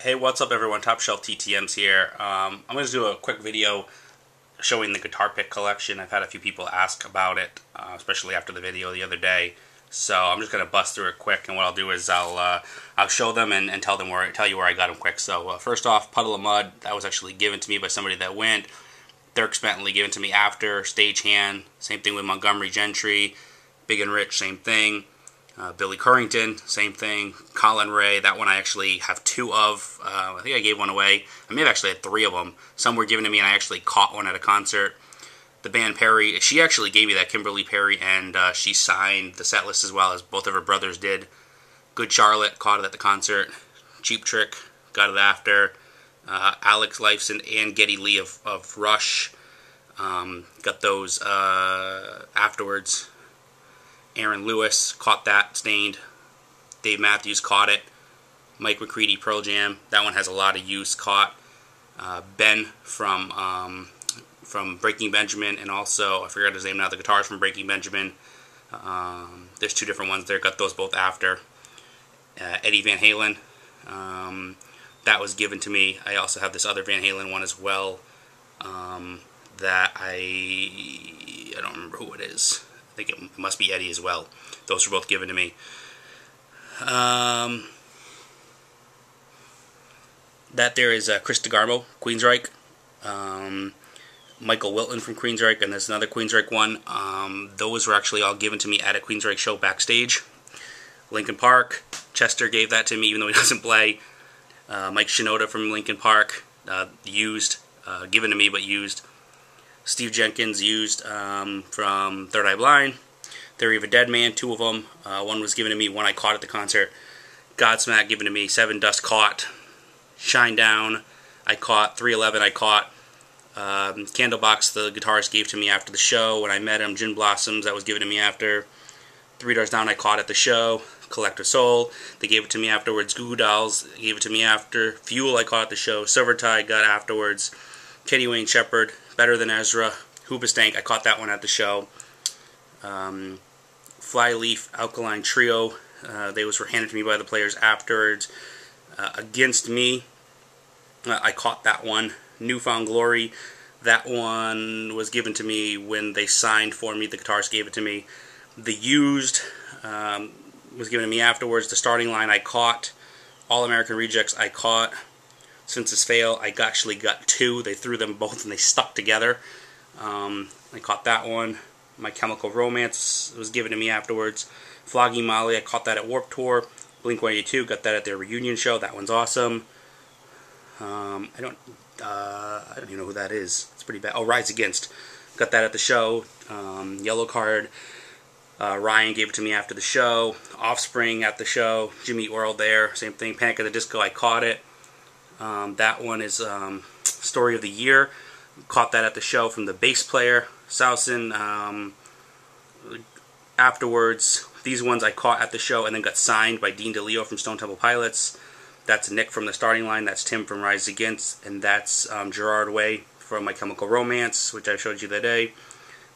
Hey, what's up everyone? Top Shelf TTMs here. Um, I'm going to do a quick video showing the guitar pick collection. I've had a few people ask about it, uh, especially after the video the other day. So I'm just going to bust through it quick, and what I'll do is I'll uh, I'll show them and, and, tell them where tell you where I got them quick. So uh, first off, Puddle of Mudd that was actually given to me by somebody that went. Dierks Bentley given to me after Stagehand. Same thing with Montgomery Gentry, Big and Rich, same thing. Uh, Billy Currington, same thing. Collin Raye, that one I actually have two of. Uh, I think I gave one away. I may have actually had three of them. Some were given to me, and I actually caught one at a concert. The band Perry, she actually gave me that Kimberly Perry, and uh, she signed the set list as well as both of her brothers did. Good Charlotte, caught it at the concert. Cheap Trick, got it after. Uh, Alex Lifeson and Geddy Lee of, of Rush, um, got those uh, afterwards. Aaron Lewis caught that Staind. Dave Matthews caught it. Mike McCready Pearl Jam. That one has a lot of use. Caught. Uh, ben from um, from Breaking Benjamin, and also I forget his name now. The guitarist from Breaking Benjamin. Um, there's two different ones there. Got those both after. Uh, Eddie Van Halen. Um, that was given to me. I also have this other Van Halen one as well. Um, that I I don't remember who it is think it must be Eddie as well. Those were both given to me. Um, that there is uh, Chris DeGarmo, Queensryche. Um, Michael Wilton from Queensryche, and there's another Queensryche one. Um, those were actually all given to me at a Queensryche show backstage. Linkin Park, Chester gave that to me, even though he doesn't play. Uh, Mike Shinoda from Linkin Park, uh, used, uh, given to me but used. Steve Jenkins used um, from Third Eye Blind. Theory of a Dead Man, two of them. Uh, one was given to me, one I caught at the concert. Godsmack given to me, Sevendust caught. Shinedown I caught. 311, I caught. Um, Candlebox, the guitarist, gave to me after the show when I met him. Gin Blossoms, that was given to me after. Three Doors Down, I caught at the show. Collective Soul, they gave it to me afterwards. Goo Dolls gave it to me after. Fuel, I caught at the show. Silvertide got afterwards. Kenny Wayne Shepherd, Better Than Ezra, Hoobastank, I caught that one at the show. Um, Flyleaf, Alkaline Trio, uh, those were handed to me by the players afterwards. Uh, Against Me, uh, I caught that one. New Found Glory, that one was given to me when they signed for me. The guitarist gave it to me. The Used um, was given to me afterwards. The starting line I caught. All American Rejects I caught. Senses Fail, I actually got two. They threw them both and they stuck together. Um, I caught that one. My Chemical Romance was given to me afterwards. Flogging Molly, I caught that at Warp Tour. Blink 182, got that at their reunion show. That one's awesome. Um, I don't, uh, I don't even know who that is. It's pretty bad. Oh, Rise Against, got that at the show. Um, Yellowcard, uh, Ryan gave it to me after the show. Offspring at the show. Jimmy World there, same thing. Panic at the Disco, I caught it. Um, that one is um, Story of the Year. Caught that at the show from the bass player, Sousin. Um, afterwards, these ones I caught at the show and then got signed by Dean DeLeo from Stone Temple Pilots. That's Nick from the starting line. That's Tim from Rise Against. And that's um, Gerard Way from My Chemical Romance, which I showed you that day.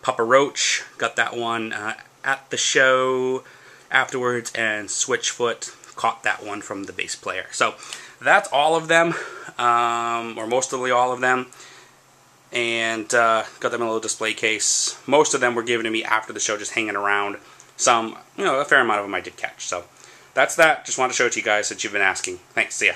Papa Roach, got that one uh, at the show afterwards. And Switchfoot, caught that one from the bass player. So that's all of them, um, or mostly all of them. And uh, got them in a little display case. Most of them were given to me after the show, just hanging around. Some, you know, a fair amount of them I did catch. So that's that. Just wanted to show it to you guys since you've been asking. Thanks. See ya.